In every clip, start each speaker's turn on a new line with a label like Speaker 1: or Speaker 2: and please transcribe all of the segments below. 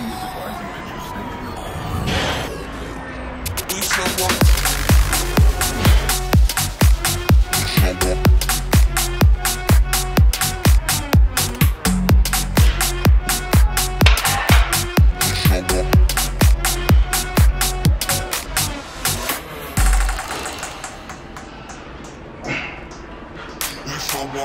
Speaker 1: He is surprisingly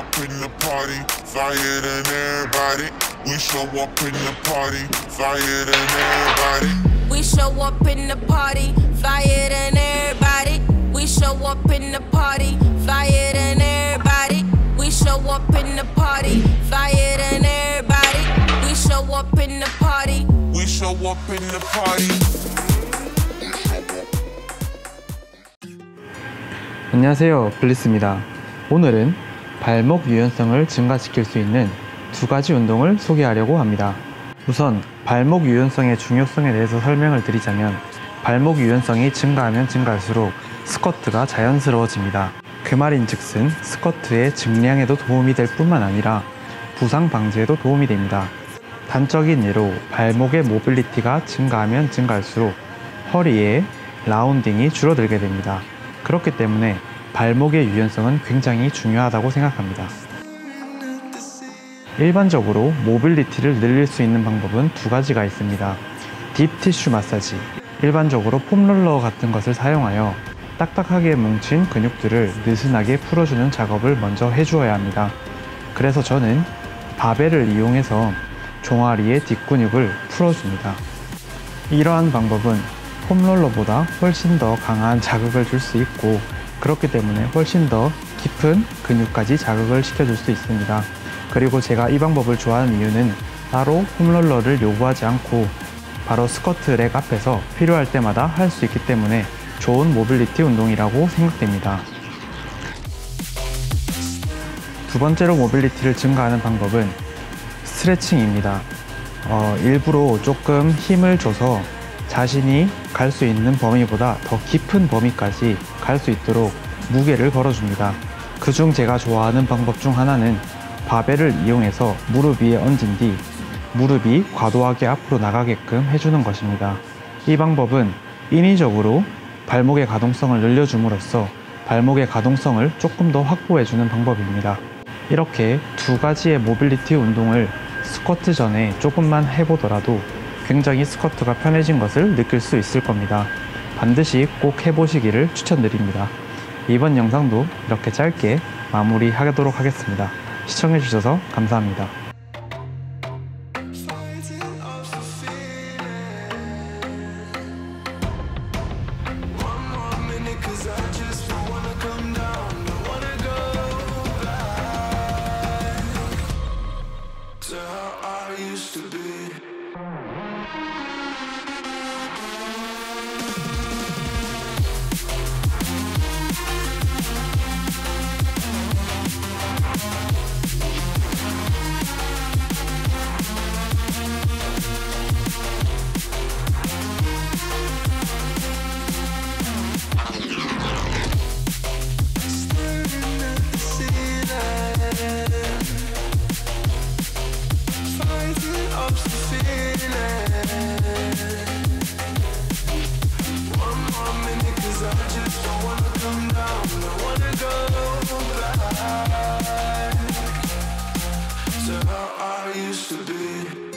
Speaker 1: up in the party, flyer than everybody.
Speaker 2: We show up in the party, fire than everybody. We show up in the party, fire than everybody. We show up in the party, fire than everybody. We show up in the party, fire than everybody.
Speaker 1: We show up in the party. We show up in the party.
Speaker 3: 안녕하세요 블리스입니다 오늘은 발목 유연성을 증가시킬 수 있는 두 가지 운동을 소개하려고 합니다. 우선 발목 유연성의 중요성에 대해서 설명을 드리자면 발목 유연성이 증가하면 증가할수록 스쿼트가 자연스러워집니다. 그 말인 즉슨 스쿼트의 증량에도 도움이 될 뿐만 아니라 부상 방지에도 도움이 됩니다. 단적인 예로 발목의 mobility가 증가하면 증가할수록 허리의 rounding이 줄어들게 됩니다. 그렇기 때문에 발목의 유연성은 굉장히 중요하다고 생각합니다. 일반적으로 mobility를 늘릴 수 있는 방법은 두 가지가 있습니다. deep tissue 마사지, 일반적으로 foam roller 같은 것을 사용하여 딱딱하게 뭉친 근육들을 느슨하게 풀어주는 작업을 먼저 해주어야 합니다. 그래서 저는 바벨을 이용해서 종아리의 뒷근육을 풀어줍니다. 이러한 방법은 foam roller보다 훨씬 더 강한 자극을 줄 수 있고 그렇기 때문에 훨씬 더 깊은 근육까지 자극을 시켜줄 수 있습니다. 그리고 제가 이 방법을 좋아하는 이유는 따로 foam roller를 요구하지 않고 바로 squat rack 앞에서 필요할 때마다 할 수 있기 때문에 좋은 모빌리티 운동이라고 생각됩니다. 두 번째로 mobility를 증가하는 방법은 스트레칭입니다. 어, 일부러 조금 힘을 줘서 자신이 갈 수 있는 범위보다 더 깊은 범위까지 갈 수 있도록 무게를 걸어줍니다. 그중 제가 좋아하는 방법 중 하나는 바벨을 이용해서 무릎 위에 얹은 뒤 무릎이 과도하게 앞으로 나가게끔 해주는 것입니다. 이 방법은 인위적으로 발목의 가동성을 늘려줌으로써 발목의 가동성을 조금 더 확보해주는 방법입니다. 이렇게 두 가지의 모빌리티 운동을 스쿼트 전에 조금만 해보더라도 굉장히 스쿼트가 편해진 것을 느낄 수 있을 겁니다. 반드시 꼭 해보시기를 추천드립니다. 이번 영상도 이렇게 짧게 마무리하도록 하겠습니다. 시청해주셔서 감사합니다.
Speaker 1: to be.